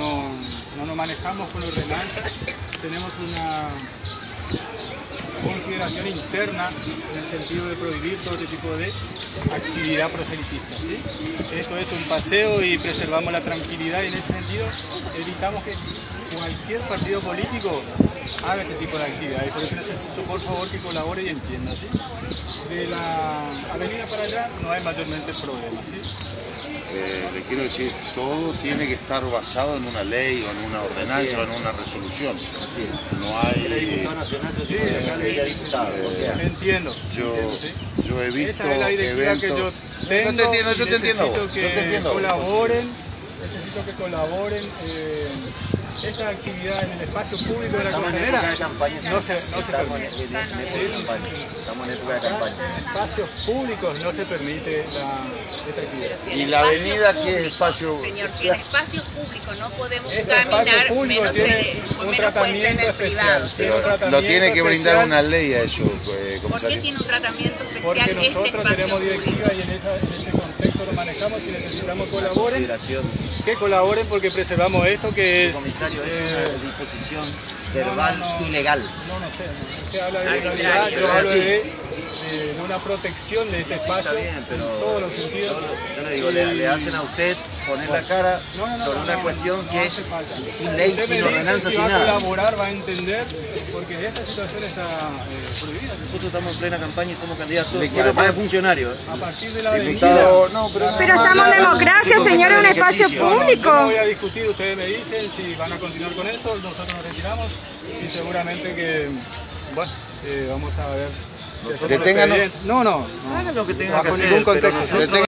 no, no nos manejamos con ordenanza, tenemos una consideración interna en el sentido de prohibir todo este tipo de actividad proselitista. Esto es un paseo y preservamos la tranquilidad y en ese sentido evitamos que cualquier partido político haga este tipo de actividad y por eso necesito por favor que colabore y entienda. ¿sí? De la avenida para allá no hay mayormente problemas. ¿sí? Eh, le quiero decir, todo tiene que estar basado en una ley o en una ordenanza o en una resolución. Así es. No hay... El diputado nacional, yo soy Sí, concejal de ella diputado. O sea, Entiendo. Yo, entiendo, ¿sí? yo he visto Esa es la directiva eventos... que yo Yo tengo. te entiendo, yo te entiendo. necesito que Yo te entiendo. colaboren, necesito que colaboren. eh, esta actividad en el espacio público de la estamos en época de costanera campaña. no se, no se estamos en, permite. en- en época de Sí, sí, campaña. sí. Estamos en época de Acá, campaña. en espacios públicos no se permite la, esta actividad. Si ¿Y la avenida qué es público, espacio? Señor, si en espacios públicos no podemos Este espacio caminar, público menos, tiene en- un menos puede ser en tratamiento el especial. privado. Tiene un Lo tiene que brindar especial una ley a eso, eh, ¿Por qué tiene un tratamiento especial Porque este nosotros espacio tenemos público? directiva y en, esa- en ese contexto lo manejamos y necesitamos colaboren. Que colaboren porque preservamos esto que es... comisario, es eh, una disposición verbal no, no. ilegal. No, no sé, no. usted habla de legalidad, yo hablo de, de- de una protección de este espacio Está bien, pero en todos los sentidos. yo le digo, le, Y- le hacen a usted poner la cara No, no, no, sobre no, una no, cuestión no que es sin ley, Usted sin me dice ordenanza, si sin va a nada. colaborar, va a entender, porque esta situación está eh, prohibida. Nosotros estamos en plena campaña y somos candidatos, Le y quiero más- funcionarios. A partir de la Diputado, avenida... no, pero no- Pero no, estamos en democracia, señor, en un espacio. No, público. voy a discutir, ustedes me dicen si van a continuar con esto, nosotros nos retiramos y seguramente que, bueno, eh, vamos a ver. Deténganos. No, no. Hagan lo que tengan que hacer, ningún contexto.